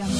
जनपद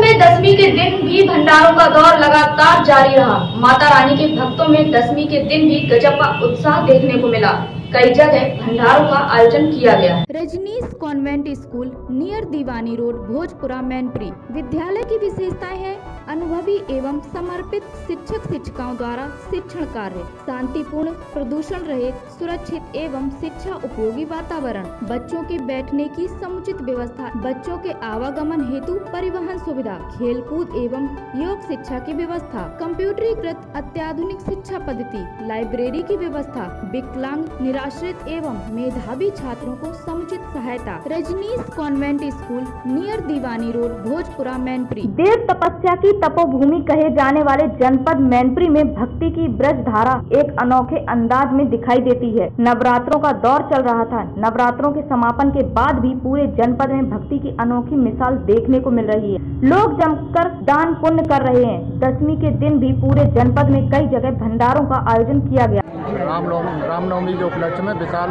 में दसवीं के दिन भी भंडारों का दौर लगातार जारी रहा। माता रानी के भक्तों में दसवीं के दिन भी गजब का उत्साह देखने को मिला। कई जगह भंडारों का आयोजन किया गया Rajneesh convent school, near Diwani road, Bhojpura Mainpuri विद्यालय की विशेषताएँ हैं, अनुभवी एवं समर्पित शिक्षक शिक्षिकाओं द्वारा शिक्षण कार्य, शांतिपूर्ण प्रदूषण रहित सुरक्षित एवं शिक्षा उपयोगी वातावरण, बच्चों के बैठने की समुचित व्यवस्था, बच्चों के आवागमन हेतु परिवहन सुविधा खेल कूद एवं योग शिक्षा की व्यवस्था, कंप्यूटरीकृत अत्याधुनिक शिक्षा पद्धति, लाइब्रेरी की व्यवस्था, विकलांग, निराश्रित एवं मेधावी छात्रों को समुचित सहायता, Rajneesh convent school, near Diwani road, Bhojpura Mainpuri देव तपस्या की तपोभूमि कहे जाने वाले जनपद मैनपुरी में भक्ति की ब्रज धारा एक अनोखे अंदाज में दिखाई देती है। नवरात्रों का दौर चल रहा था। नवरात्रों के समापन के बाद भी पूरे जनपद में भक्ति की अनोखी मिसाल देखने को मिल रही है। लोग जमकर दान पुण्य कर रहे हैं। दसवीं के दिन भी पूरे जनपद में कई जगह भंडारों का आयोजन किया गया। रामनवमी के उपलक्ष्य में विशाल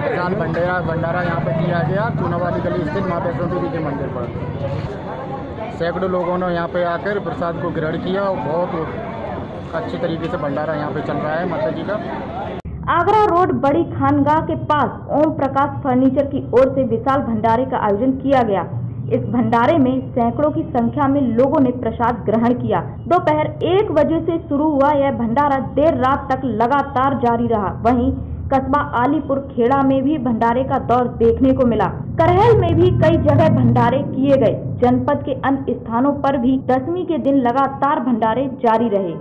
विशाल भंडारा भंडारा यहाँ पर किया गया। चूनावाली गली स्थित माँ वैष्णो देवी के मंदिर पर। सैकड़ों लोगों ने यहाँ पे आकर प्रसाद को ग्रहण किया और बहुत अच्छी तरीके से भंडारा यहाँ पे चल रहा है माता जी का। आगरा रोड बड़ी खानगाह के पास ओम प्रकाश फर्नीचर की ओर से विशाल भंडारे का आयोजन किया गया। इस भंडारे में सैकड़ों की संख्या में लोगों ने प्रसाद ग्रहण किया। दोपहर एक बजे से शुरू हुआ यह भंडारा देर रात तक लगातार जारी रहा। वहीं कस्बा आलीपुर खेड़ा में भी भंडारे का दौर देखने को मिला। करहल में भी कई जगह भंडारे किए गए। जनपद के अन्य स्थानों पर भी दसवीं के दिन लगातार भंडारे जारी रहे।